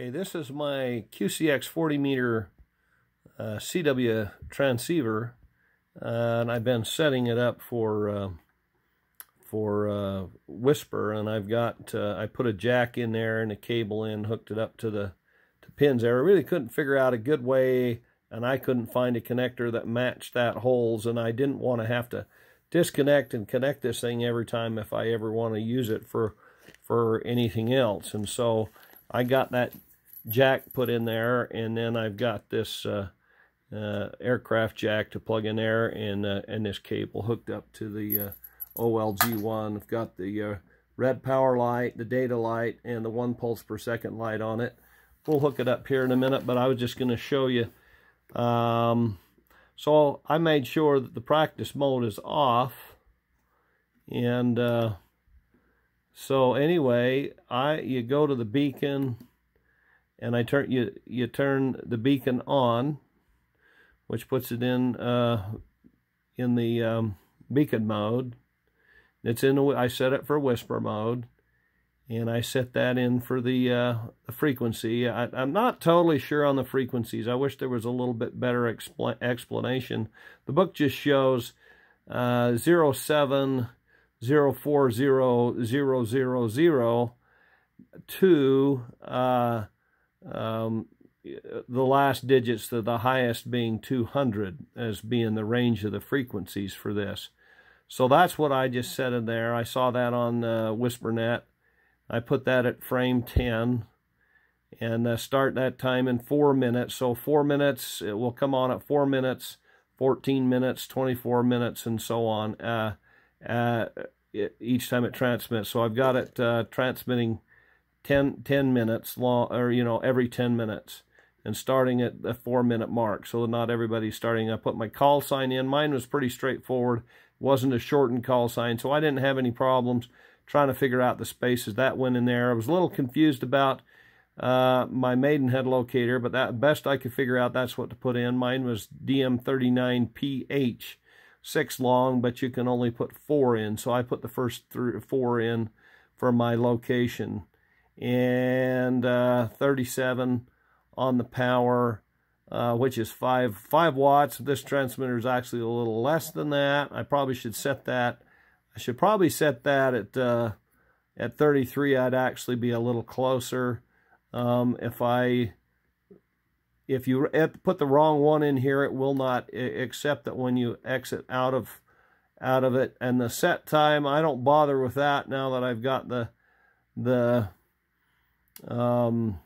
Okay, this is my QCX 40 meter uh, CW transceiver, uh, and I've been setting it up for uh, for uh, WSPR, and I've got uh, I put a jack in there and a cable in, hooked it up to the to pins there. I really couldn't figure out a good way, and I couldn't find a connector that matched that holes, and I didn't want to have to disconnect and connect this thing every time if I ever want to use it for for anything else, and so I got that jack put in there, and then I've got this uh, uh, aircraft jack to plug in there, and uh, and this cable hooked up to the uh, QLG1. I've got the uh, red power light, the data light, and the one pulse per second light on it. We'll hook it up here in a minute, but I was just going to show you. Um, so I made sure that the practice mode is off, and uh, so anyway, I you go to the beacon and I turn you you turn the beacon on, which puts it in uh, in the um, beacon mode. It's in the, I set it for WSPR mode, and I set that in for the, uh, the frequency. I, am not totally sure on the frequencies. I wish there was a little bit better expl explanation. The book just shows uh, 07 040000 to uh, um, the last digits to the highest being 200 as being the range of the frequencies for this. So that's what I just said in there. I saw that on uh, WSPRnet. I put that at frame 10 and uh, start that time in four minutes. So four minutes, it will come on at four minutes, 14 minutes, 24 minutes, and so on uh, uh, each time it transmits. So I've got it uh, transmitting 10, 10 minutes long, or, you know, every 10 minutes and starting at the four minute mark. So not everybody's starting. I put my call sign in. Mine was pretty straightforward. Wasn't a shortened call sign, so I didn't have any problems trying to figure out the spaces that went in there. I was a little confused about uh, my Maidenhead locator, but that best I could figure out that's what to put in. Mine was DM39PH, six long, but you can only put four in. So I put the first three, four in for my location and uh, 37 on the power, uh, which is five five watts. This transmitter is actually a little less than that. I probably should set that. I should probably set that at uh, at 33. I'd actually be a little closer. Um, if I if you put the wrong one in here, it will not accept that when you exit out of out of it. And the set time, I don't bother with that now that I've got the the um,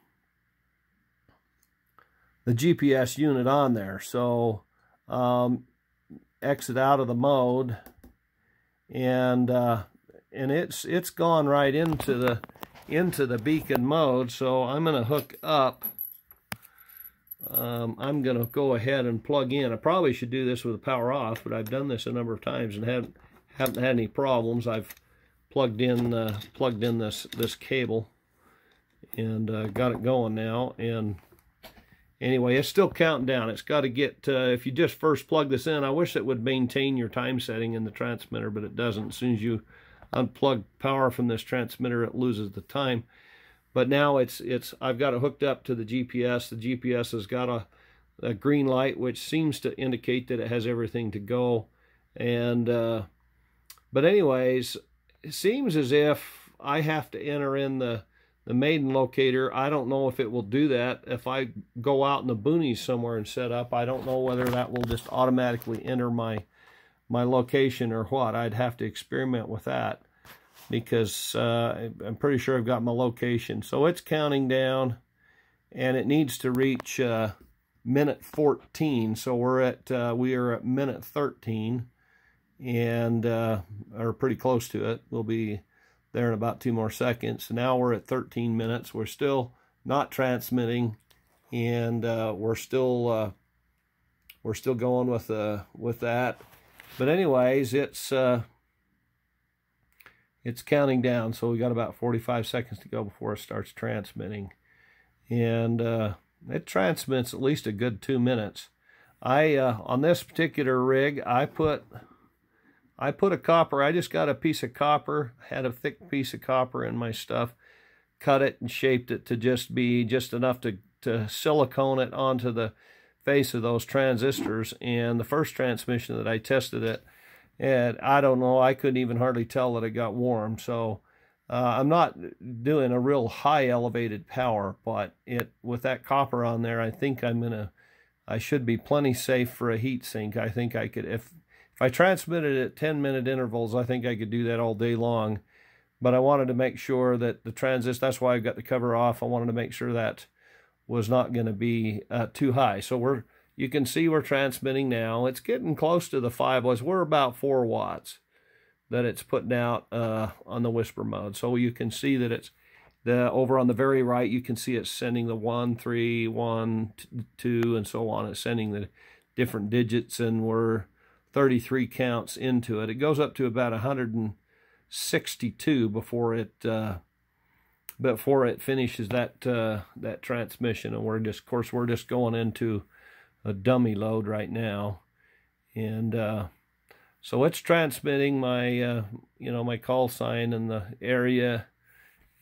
the GPS unit on there. So um, exit out of the mode and uh, and it's it's gone right into the into the beacon mode. So I'm going to hook up. Um, I'm going to go ahead and plug in. I probably should do this with the power off, but I've done this a number of times and haven't haven't had any problems. I've plugged in uh, plugged in this this cable and uh, got it going now. And anyway, it's still counting down. It's got to get, uh, if you just first plug this in, I wish it would maintain your time setting in the transmitter, but it doesn't. As soon as you unplug power from this transmitter, it loses the time. But now it's, it's I've got it hooked up to the GPS. The GPS has got a, a green light, which seems to indicate that it has everything to go. And, uh, but anyways, it seems as if I have to enter in the the maiden locator, I don't know if it will do that. If I go out in the boonies somewhere and set up, I don't know whether that will just automatically enter my my location or what. I'd have to experiment with that because uh, I'm pretty sure I've got my location. So it's counting down and it needs to reach uh, minute 14. So we're at, uh, we are at minute 13 and, uh, are pretty close to it. We'll be there in about two more seconds. Now we're at 13 minutes. We're still not transmitting, and uh, we're still uh, we're still going with uh, with that. But anyways, it's uh, it's counting down, so we got about 45 seconds to go before it starts transmitting, and uh, it transmits at least a good two minutes. I uh, on this particular rig, I put I put a copper, I just got a piece of copper, had a thick piece of copper in my stuff, cut it and shaped it to just be just enough to, to silicone it onto the face of those transistors. And the first transmission that I tested it, and I don't know, I couldn't even hardly tell that it got warm. So uh, I'm not doing a real high elevated power, but it with that copper on there, I think I'm gonna, I should be plenty safe for a heat sink. I think I could, if if I transmitted at 10 minute intervals, I think I could do that all day long. But I wanted to make sure that the transist, that's why I've got the cover off. I wanted to make sure that was not going to be uh, too high. So we're, you can see we're transmitting now. It's getting close to the 5 watts. We're about 4 watts that it's putting out uh, on the WSPR mode. So you can see that it's the over on the very right, you can see it's sending the one, three, one, two, and so on. It's sending the different digits, and we're 33 counts into it. It goes up to about 162 before it uh, before it finishes that uh, that transmission, and we're just, of course, we're just going into a dummy load right now, and uh, so it's transmitting my, uh, you know, my call sign and the area,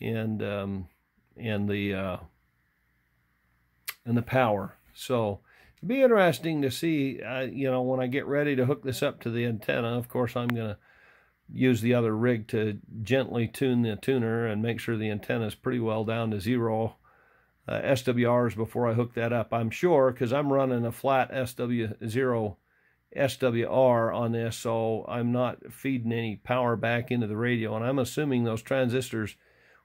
and um, and the uh, and the power. So be interesting to see, uh, you know, when I get ready to hook this up to the antenna. Of course, I'm gonna use the other rig to gently tune the tuner and make sure the antenna is pretty well down to zero uh, SWRs before I hook that up. I'm sure because I'm running a flat SW0 SWR on this, so I'm not feeding any power back into the radio. And I'm assuming those transistors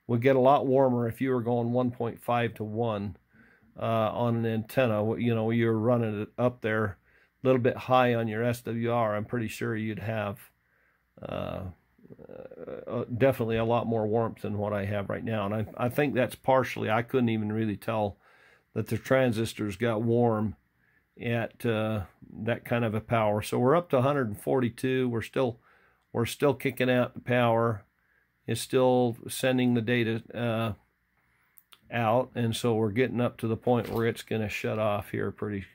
would get a lot warmer if you were going 1.5 to 1 uh, on an antenna. You know, you're running it up there a little bit high on your SWR. I'm pretty sure you'd have uh, uh, definitely a lot more warmth than what I have right now. And I, I think that's partially, I couldn't even really tell that the transistors got warm at uh, that kind of a power. So we're up to 142. We're still we're still kicking out the power. It's still sending the data uh, out, and so we're getting up to the point where it's going to shut off here pretty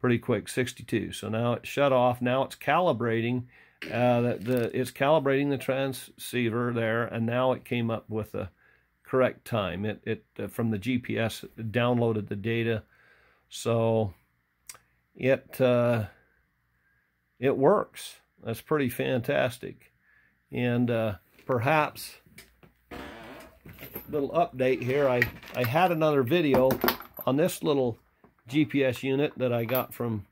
pretty quick. 62. So now it's shut off. Now it's calibrating. Uh, the, the it's calibrating the transceiver there, and now it came up with the correct time. It it uh, from the GPS downloaded the data. So it uh, it works. That's pretty fantastic. And uh, perhaps little update here. I I had another video on this little GPS unit that I got from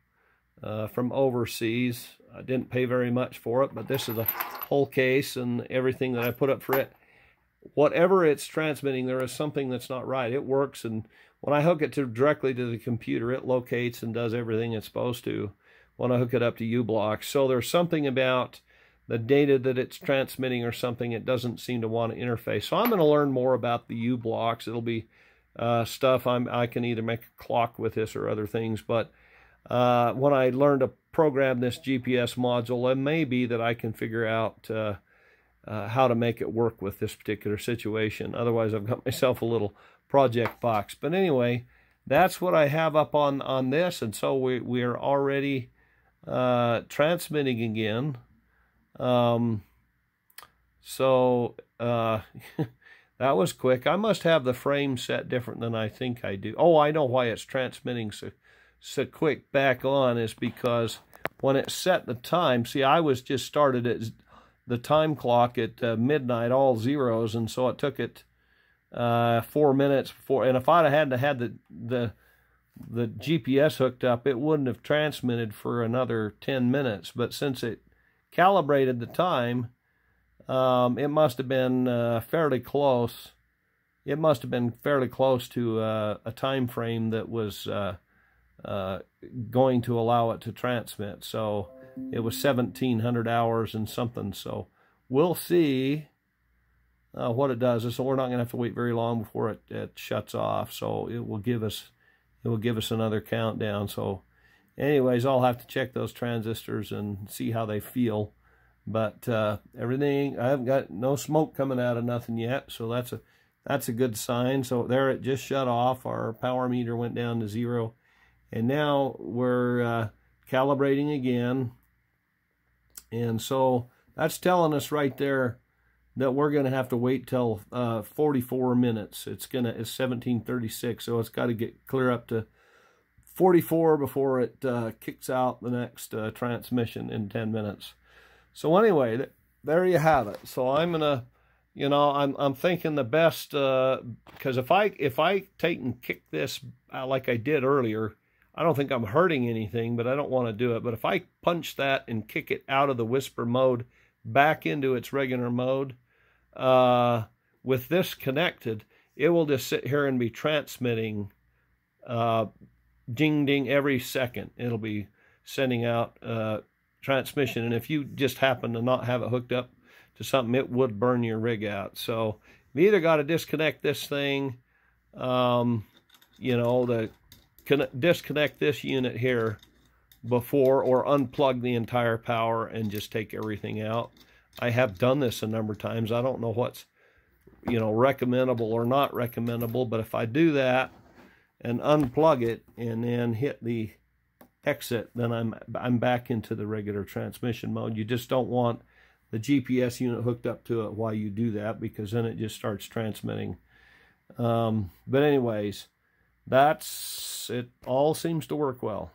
uh, from overseas. I didn't pay very much for it, but this is the whole case and everything that I put up for it. Whatever it's transmitting, there is something that's not right. It works, and when I hook it to directly to the computer, it locates and does everything it's supposed to when I hook it up to u-blox. So there's something about the data that it's transmitting or something it doesn't seem to want to interface. So I'm going to learn more about the U-blox. It'll be uh, stuff I'm, I can either make a clock with this or other things. But uh, when I learn to program this GPS module, it may be that I can figure out uh, uh, how to make it work with this particular situation. Otherwise, I've got myself a little project box. But anyway, that's what I have up on, on this. And so we, we are already uh, transmitting again. Um, so uh, that was quick. I must have the frame set different than I think I do. Oh, I know why it's transmitting so, so quick back on is because when it set the time, see, I was just started at the time clock at uh, midnight, all zeros, and so it took it uh, four minutes before. And if I'd had to had the the the GPS hooked up, it wouldn't have transmitted for another 10 minutes. But since it calibrated the time, um, it must have been uh, fairly close. It must have been fairly close to uh, a time frame that was uh, uh going to allow it to transmit. So it was 1700 hours and something. So we'll see uh, what it does so we're not going to have to wait very long before it, it shuts off. So it will give us it will give us another countdown. So anyways, I'll have to check those transistors and see how they feel. But uh, everything, I haven't got no smoke coming out of nothing yet. So that's a that's a good sign. So there it just shut off. Our power meter went down to zero. And now we're uh, calibrating again. And so that's telling us right there that we're going to have to wait till uh, 44 minutes. It's gonna it's 1736, so it's got to get clear up to 44 before it uh, kicks out the next uh, transmission in 10 minutes. So anyway, th there you have it. So I'm gonna, you know, I'm I'm thinking the best because uh, if I if I take and kick this uh, like I did earlier, I don't think I'm hurting anything, but I don't want to do it. But if I punch that and kick it out of the WSPR mode back into its regular mode, uh, with this connected, it will just sit here and be transmitting uh, ding ding every second. It'll be sending out uh, transmission. And if you just happen to not have it hooked up to something, it would burn your rig out. So you either got to disconnect this thing, um, you know, the disconnect this unit here before or unplug the entire power and just take everything out. I have done this a number of times. I don't know what's, you know, recommendable or not recommendable, but if I do that and unplug it and then hit the exit, then I'm I'm back into the regular transmission mode. You just don't want the GPS unit hooked up to it while you do that because then it just starts transmitting. Um, but anyways, that's it all seems to work well.